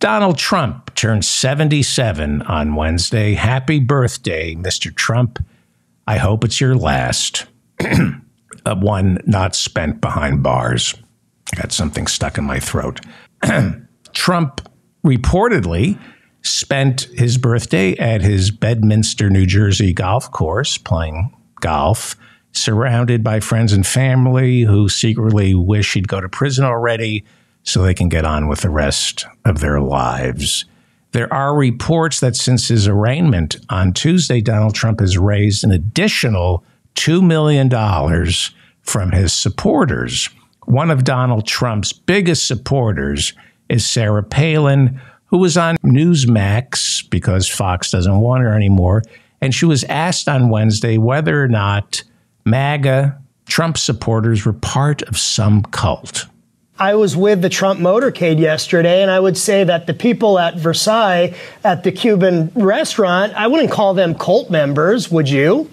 Donald Trump turned 77 on Wednesday. Happy birthday, Mr. Trump. I hope it's your last. Uh, one not spent behind bars. I got something stuck in my throat. Trump reportedly spent his birthday at his Bedminster, New Jersey golf course playing golf, surrounded by friends and family who secretly wish he'd go to prison already so they can get on with the rest of their lives. There are reports that since his arraignment on Tuesday, Donald Trump has raised an additional $2 million from his supporters. One of Donald Trump's biggest supporters is Sarah Palin, who was on Newsmax because Fox doesn't want her anymore. And she was asked on Wednesday whether or not MAGA Trump supporters were part of some cult. I was with the Trump motorcade yesterday, and I would say that the people at Versailles at the Cuban restaurant, I wouldn't call them cult members, would you?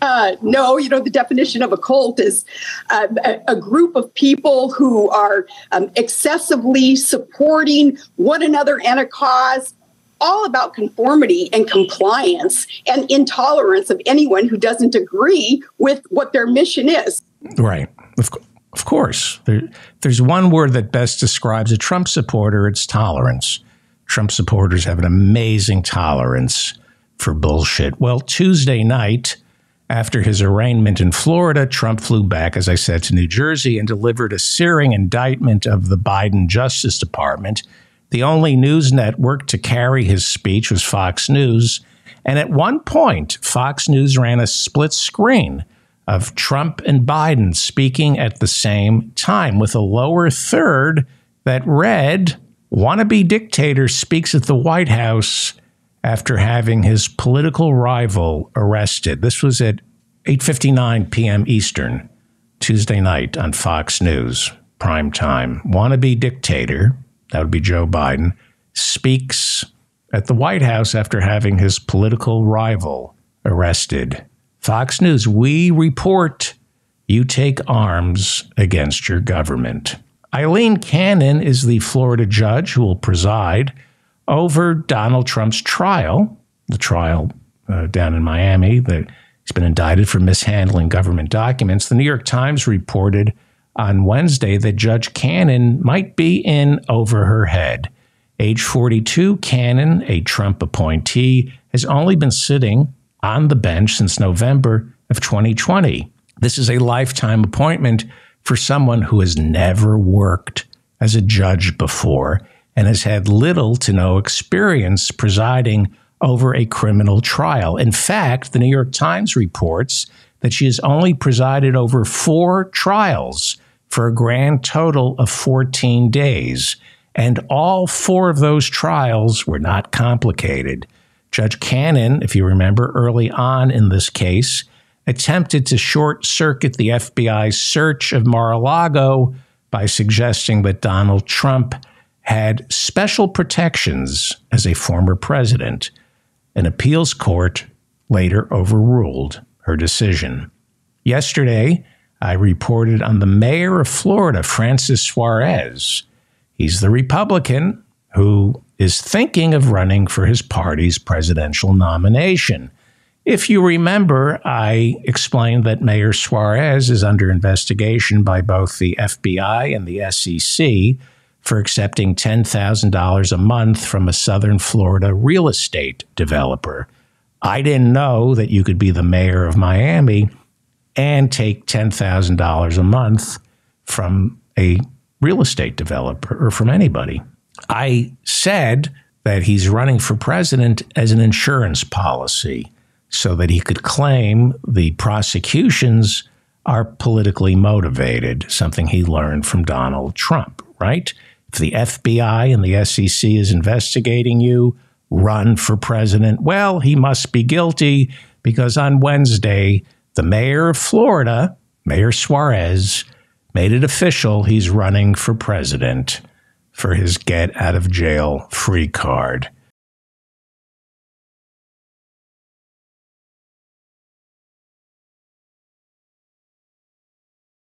Uh, no, you know, the definition of a cult is uh, a, group of people who are um, excessively supporting one another and a cause, all about conformity and compliance and intolerance of anyone who doesn't agree with what their mission is. Right. Of course. Of course. There, there's one word that best describes a Trump supporter it's tolerance. Trump supporters have an amazing tolerance for bullshit. Well, Tuesday night, after his arraignment in Florida, Trump flew back, as I said, to New Jersey and delivered a searing indictment of the Biden Justice Department. The only news network to carry his speech was Fox News. And at one point, Fox News ran a split screen of Trump and Biden speaking at the same time with a lower third that read wannabe dictator speaks at the White House after having his political rival arrested. This was at 8:59 p.m. Eastern, Tuesday night on Fox News, prime time. Wannabe dictator, that would be Joe Biden, speaks at the White House after having his political rival arrested. Fox News, we report you take arms against your government. Aileen Cannon is the Florida judge who will preside over Donald Trump's trial, the trial uh, down in Miami that he's been indicted for mishandling government documents. The New York Times reported on Wednesday that Judge Cannon might be in over her head. Age 42, Cannon, a Trump appointee, has only been sitting on the bench since November of 2020. This is a lifetime appointment for someone who has never worked as a judge before and has had little to no experience presiding over a criminal trial. In fact, the New York Times reports that she has only presided over four trials for a grand total of 14 days. And all four of those trials were not complicated. Judge Cannon, if you remember early on in this case, attempted to short circuit the FBI's search of Mar a Lago by suggesting that Donald Trump had special protections as a former president. An appeals court later overruled her decision. Yesterday, I reported on the mayor of Florida, Francis Suarez. He's the Republican who is thinking of running for his party's presidential nomination. If you remember, I explained that Mayor Suarez is under investigation by both the FBI and the SEC for accepting $10,000 a month from a Southern Florida real estate developer. I didn't know that you could be the mayor of Miami and take $10,000 a month from a real estate developer or from anybody. I said that he's running for president as an insurance policy so that he could claim the prosecutions are politically motivated, something he learned from Donald Trump, right? If the FBI and the SEC is investigating you, run for president. Well, he must be guilty because on Wednesday, the mayor of Florida, Mayor Suarez, made it official he's running for president for his get out of jail free card.